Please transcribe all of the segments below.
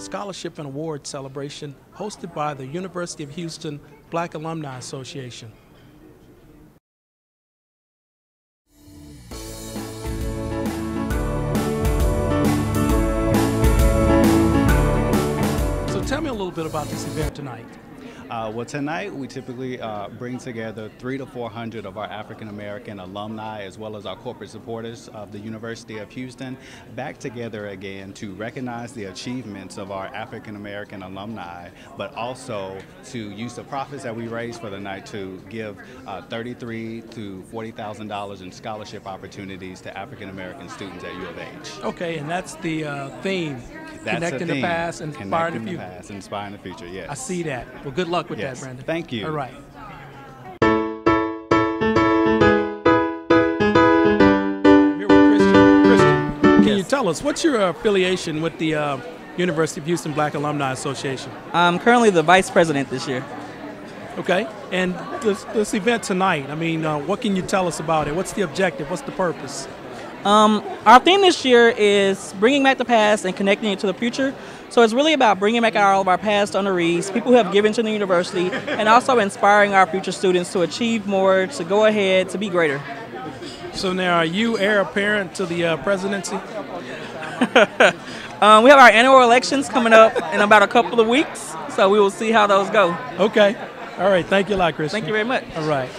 scholarship and award celebration hosted by the University of Houston Black Alumni Association. So tell me a little bit about this event tonight. Uh, well, tonight we typically uh, bring together three to four hundred of our African American alumni, as well as our corporate supporters of the University of Houston, back together again to recognize the achievements of our African American alumni, but also to use the profits that we raise for the night to give uh, thirty-three to forty thousand dollars in scholarship opportunities to African American students at U of H. Okay, and that's the uh, theme. That's Connecting the, the theme. past, inspiring the Connecting future. past, inspiring the future. Yes. I see that. Well, good luck with Yes. that, Brandon. Thank you. All right. Here with Christian. Christian, can you tell us what's your affiliation with the uh, University of Houston Black Alumni Association? I'm currently the vice president this year. Okay, and this, this event tonight. I mean, uh, what can you tell us about it? What's the objective? What's the purpose? Um, our theme this year is bringing back the past and connecting it to the future. So it's really about bringing back all of our past honorees, people who have given to the university, and also inspiring our future students to achieve more, to go ahead, to be greater. So now, are you heir apparent to the uh, presidency? Um, we have our annual elections coming up in about a couple of weeks, so we will see how those go. Okay. All right. Thank you a lot, Chris. Thank you very much. All right.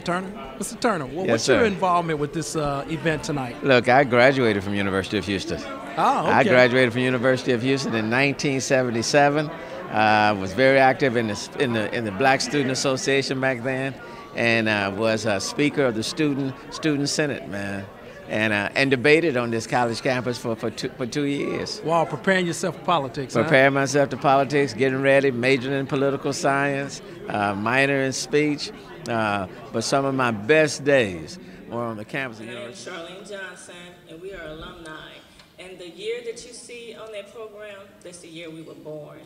Mr. Turner. Mr. Turner, well, Yes, what's your involvement with this uh, event tonight? Look, I graduated from University of Houston. Oh, okay. I graduated from University of Houston in 1977. Uh, was very active in the in the in the Black Student Association back then, and uh, was a speaker of the student student senate, man, and uh, and debated on this college campus for for two, for two years. While preparing yourself for politics. huh? Preparing myself to politics, getting ready, majoring in political science, uh, minor in speech. Uh, but some of my best days were on the campus of My name is University. Charlene Johnson, and we are alumni. And the year that you see on that program, that's the year we were born.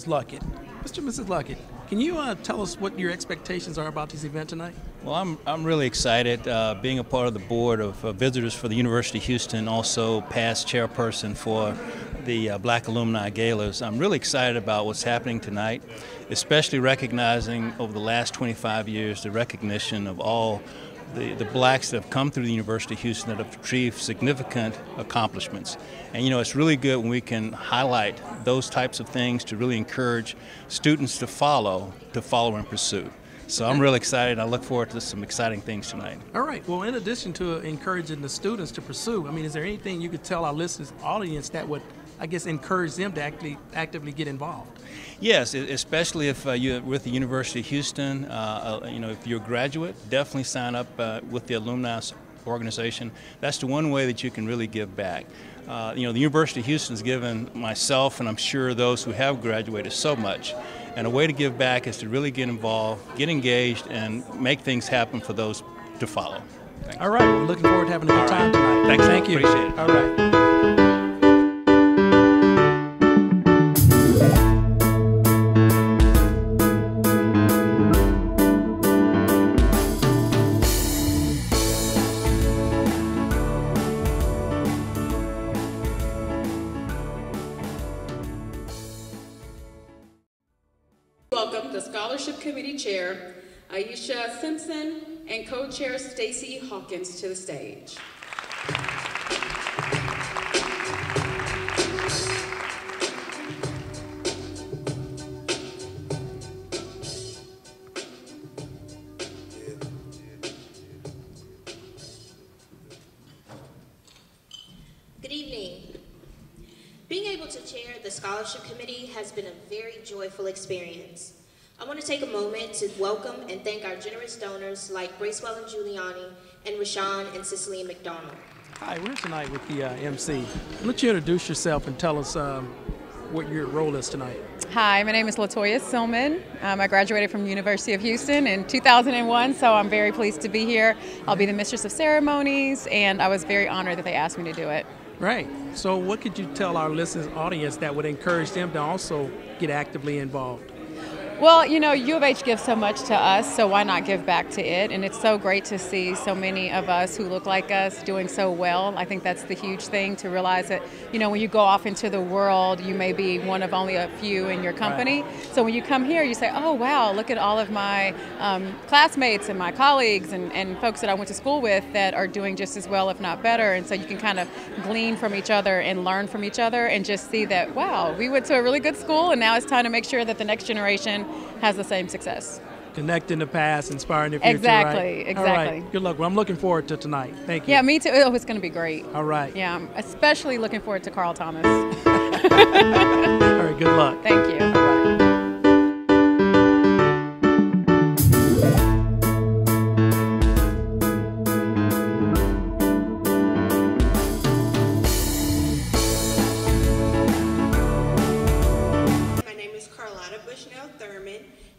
Mrs. Luckett. Mr. and Mrs. Luckett, can you uh, tell us what your expectations are about this event tonight? Well, I'm, I'm really excited uh, being a part of the board of uh, visitors for the University of Houston, also past chairperson for the uh, Black Alumni Galas. I'm really excited about what's happening tonight, especially recognizing over the last 25 years the recognition of all the, the blacks that have come through the University of Houston that have achieved significant accomplishments. And you know, it's really good when we can highlight those types of things to really encourage students to follow, to follow and pursue. So I'm really excited. I look forward to some exciting things tonight. All right. Well, in addition to encouraging the students to pursue, I mean, is there anything you could tell our listeners, audience, that would, I guess, encourage them to actually actively get involved? Yes, especially if uh, you're with the University of Houston. Uh, uh, you know, if you're a graduate, definitely sign up uh, with the alumni organization. That's the one way that you can really give back. Uh, you know, the University of Houston has given myself, and I'm sure those who have graduated, so much. And a way to give back is to really get involved, get engaged, and make things happen for those to follow. Thanks. All right. We're looking forward to having a good time tonight. Thanks. Thank you. Appreciate it. All right. Welcome the Scholarship Committee Chair, Aisha Simpson, and Co-Chair Stacy Hawkins to the stage. Good evening. Being able to chair the scholarship committee has been a very joyful experience. I want to take a moment to welcome and thank our generous donors like Bracewell and Giuliani and Rashawn and Cicely McDonald. Hi, we're here tonight with the uh, MC. Let you introduce yourself and tell us um, what your role is tonight. Hi, my name is Latoya Silman. Um, I graduated from University of Houston in 2001, so I'm very pleased to be here. I'll be the Mistress of Ceremonies, and I was very honored that they asked me to do it. Right. So, what could you tell our listeners, audience, that would encourage them to also get actively involved? Well, you know, U of H gives so much to us, so why not give back to it? And it's so great to see so many of us who look like us doing so well. I think that's the huge thing to realize that, you know, when you go off into the world, you may be one of only a few in your company. Right. So when you come here, you say, oh, wow, look at all of my um, classmates and my colleagues and, and folks that I went to school with that are doing just as well, if not better. And so you can kind of glean from each other and learn from each other and just see that, wow, we went to a really good school and now it's time to make sure that the next generation has the same success. Connecting the past, inspiring the future. Exactly, right? exactly. All right. Good luck. Well, I'm looking forward to tonight. Thank you. Yeah, me too. Oh, it's going to be great. All right. Yeah, I'm especially looking forward to Carl Thomas. All right. Good luck. Thank you.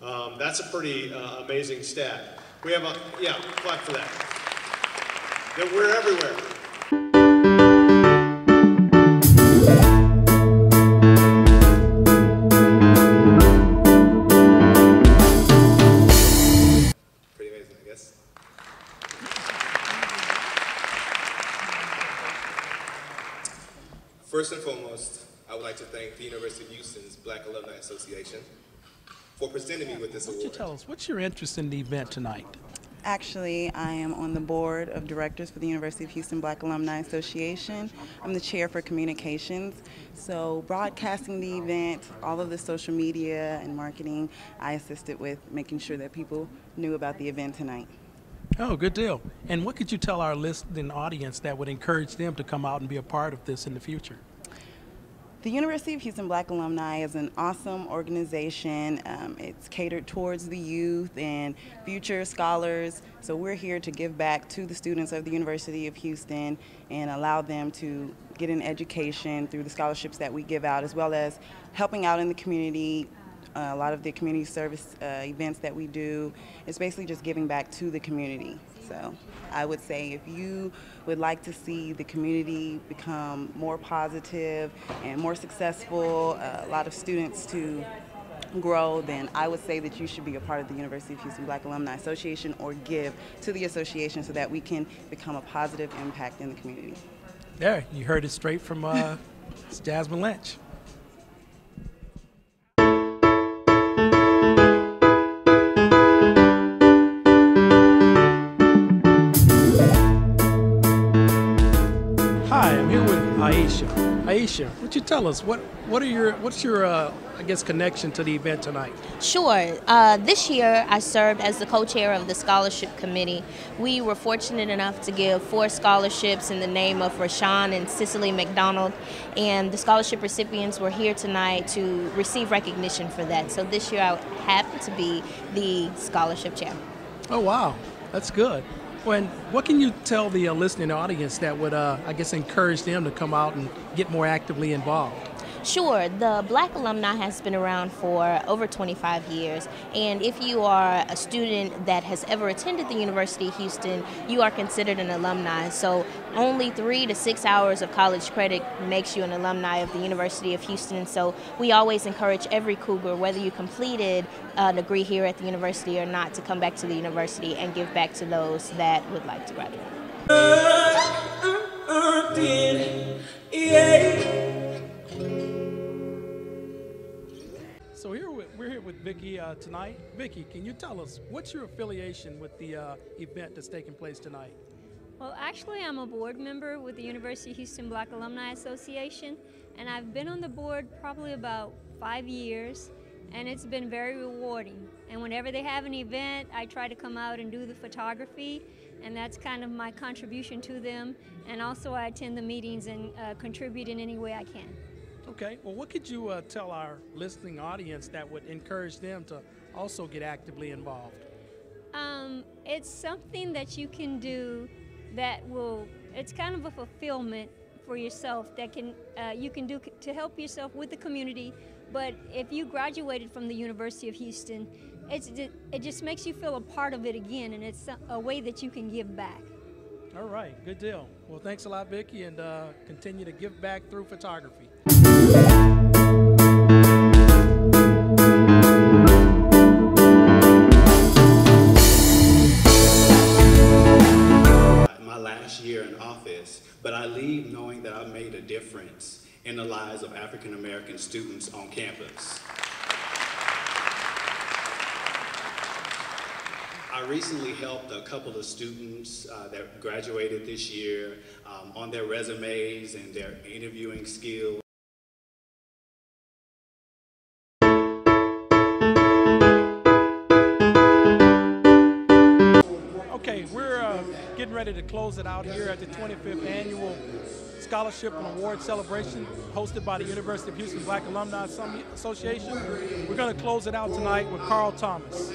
Um, that's a pretty uh, amazing stat. We have a, yeah, clap for that. That we're everywhere. First and foremost, I would like to thank the University of Houston's Black Alumni Association for presenting me with this award. Would you tell us, what's your interest in the event tonight? Actually, I am on the board of directors for the University of Houston Black Alumni Association. I'm the chair for communications. So, broadcasting the event, all of the social media and marketing, I assisted with making sure that people knew about the event tonight. Oh, good deal. And what could you tell our listening audience that would encourage them to come out and be a part of this in the future? The University of Houston Black Alumni is an awesome organization. Um, it's catered towards the youth and future scholars. So we're here to give back to the students of the University of Houston and allow them to get an education through the scholarships that we give out, as well as helping out in the community, uh, a lot of the community service uh, events that we do. It's basically just giving back to the community. So I would say if you would like to see the community become more positive and more successful, uh, a lot of students to grow, then I would say that you should be a part of the University of Houston Black Alumni Association or give to the association so that we can become a positive impact in the community. There, you heard it straight from uh, Jasmine Lynch. Aisha, Aisha, would you tell us what what are your what's your uh, I guess connection to the event tonight? Sure. Uh, this year I served as the co-chair of the scholarship committee. We were fortunate enough to give four scholarships in the name of Rashawn and Cicely McDonald, and the scholarship recipients were here tonight to receive recognition for that. So this year I happened to be the scholarship chair. Oh wow, that's good. When what can you tell the uh, listening audience that would, uh, I guess, encourage them to come out and get more actively involved? Sure, the Black Alumni has been around for over 25 years, and if you are a student that has ever attended the University of Houston, you are considered an alumni. So only three to six hours of college credit makes you an alumni of the University of Houston. So we always encourage every Cougar, whether you completed a degree here at the university or not, to come back to the university and give back to those that would like to graduate. Uh, uh, uh, so here with Vicki uh, tonight. Vicki, can you tell us what's your affiliation with the uh, event that's taking place tonight? Well, actually, I'm a board member with the University of Houston Black Alumni Association, and I've been on the board probably about five years. and it's been very rewarding. And whenever they have an event, I try to come out and do the photography, and that's kind of my contribution to them. And also, I attend the meetings and uh, contribute in any way I can. Okay. Well, what could you uh, tell our listening audience that would encourage them to also get actively involved? Um, it's something that you can do that will. It's kind of a fulfillment for yourself that can uh, you can do to help yourself with the community. But if you graduated from the University of Houston, it's it just makes you feel a part of it again, and it's a way that you can give back. All right, good deal. Well, thanks a lot, Vicki, and uh, continue to give back through photography. But I leave knowing that I've made a difference in the lives of African American students on campus. I recently helped a couple of students uh, that graduated this year um, on their resumes and their interviewing skills. Ready to close it out here at the 25th annual Scholarship and Award Celebration hosted by the University of Houston Black Alumni Association. We're going to close it out tonight with Carl Thomas.